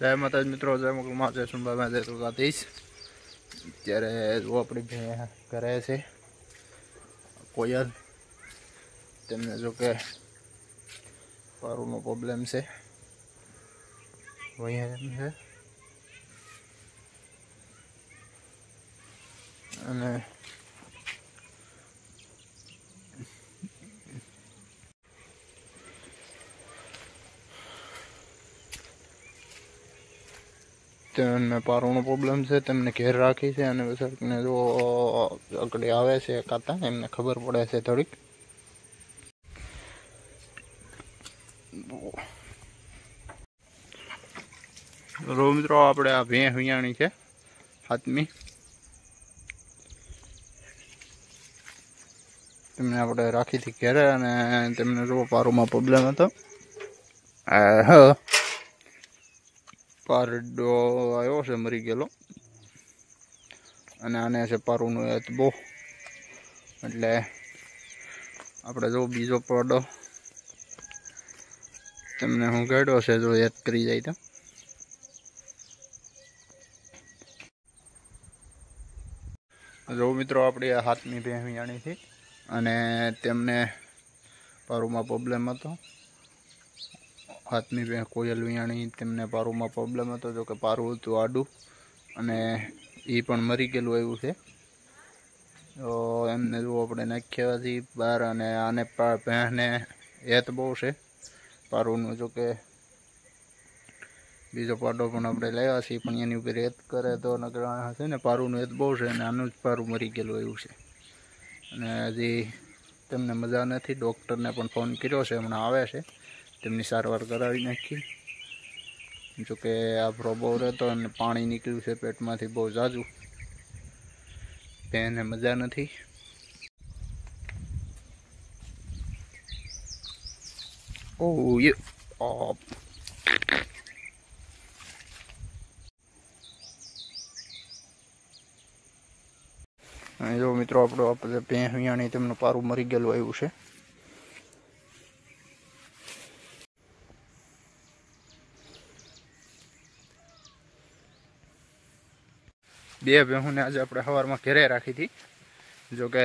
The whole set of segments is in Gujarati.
જય માતાજી મિત્રો, જય મોકલમાં જય સુનભાઈ જય દ્વારકાધીશ. અત્યારે જો આપણી બે ઘરે છે. કોયલ તેમને જો કે પારુનો પ્રોબ્લેમ છે. અહીંયા છે. અને તેમને પારોનો પ્રોબ્લેમ છે, તેમને ઘેર રાખી છે અને ને જો આગળ આવે છે કાતા એમને ખબર પડે છે થોડીક. રો મિત્રો, આપણે આ ભેં વિયાણી છે, હાથમી. તેમને આપણે રાખી હતી ઘેરે અને તેમને જો પારોમાં પ્રોબ્લેમ હતો. હા. પારડો આવ્યો છે, મરી ગયેલો. અને આને છે પારુનું હેત બહુ. એટલે આપણે જો બીજો પાડો. તમને હું કાઢ્યો છે, જો યાદ કરી જાય તો. જો મિત્રો, આપણી હાથની ભેમિયાણી છે અને તેમને પારુમાં પ્રોબ્લેમ હતો. હાથની કોયલ વિયાણી તેમને પારુમાં પ્રોબ્લેમ હતો, જો કે પારું હતું આડું, અને એ પણ મરી ગયેલું એવું છે. તો એમને જો આપણે નાખ્યાથી બહાર, અને આને ભેંસને હેત બહુ છે. પારુનું જો કે બીજો પાડો પણ આપણે લાવ્યા છીએ, પણ એની ઉપર હેત કરે તો નકર છે ને, પારુંનું હેત બહુ છે, અને આનું જ પારું મરી ગયેલું એવું છે. અને હજી તેમને મજા નથી ડૉક્ટરને પણ ફોન કર્યો છે, હમણાં આવે છે. તેમની સારવાર કરાવી નાખી. જોકે આ બહુ રહેતો અને પાણી નીકળ્યું છે પેટમાંથી બહુ ઝાઝું. તેને મજા નથી. ઓ યે જો મિત્રો, આપણો આપણે ભેં વિયાણી તેમનું પારું મરી ગયેલું આવ્યું છે. બે બહેનને આજે આપણે સવારમાં ઘેરે રાખી હતી. જોકે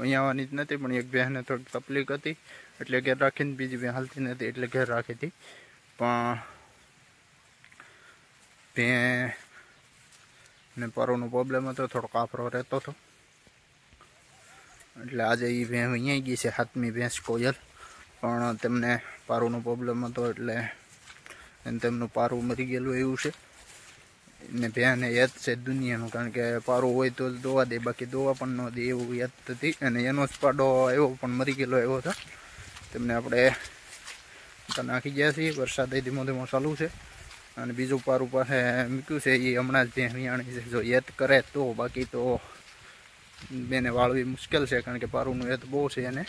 અહીંયા આવવાની જ નથી પણ એક બહેને થોડીક તકલીફ હતી. એટલે ઘેર રાખીને બીજી બહેન હાલતી નથી એટલે ઘેર રાખી હતી. પણ ભે ને પરોનો પ્રોબ્લેમ હતો થોડો કાફરો રહેતો હતો. એટલે આજે એ ભેં અહીંયા ગઈ છે હાથમી ભેંસ કોયલ. પણ તેમને પારુનો પ્રોબ્લેમ હતો, એટલે તેમનું પારું મરી ગયેલું એવું છે. ને ભેને યાદ છે દુનિયાનું, કારણ કે પારું હોય તો દોવા દે, બાકી દોવા પણ ન દે એવું યાદ હતી અને એનો જ પાડો એવો પણ મરી ગયેલો એવો હતો. તેમને આપણે નાખી ગયા છીએ. વરસાદ ધીમો ધીમો ચાલુ છે. અને બીજું પારું પાસે મૂક્યું છે એ હમણાં જ ભેં વિયાણી છે. જો યત કરે તો, બાકી તો બેને વાળવી મુશ્કેલ છે, કારણ કે પારુંનું યત બહુ છે એને.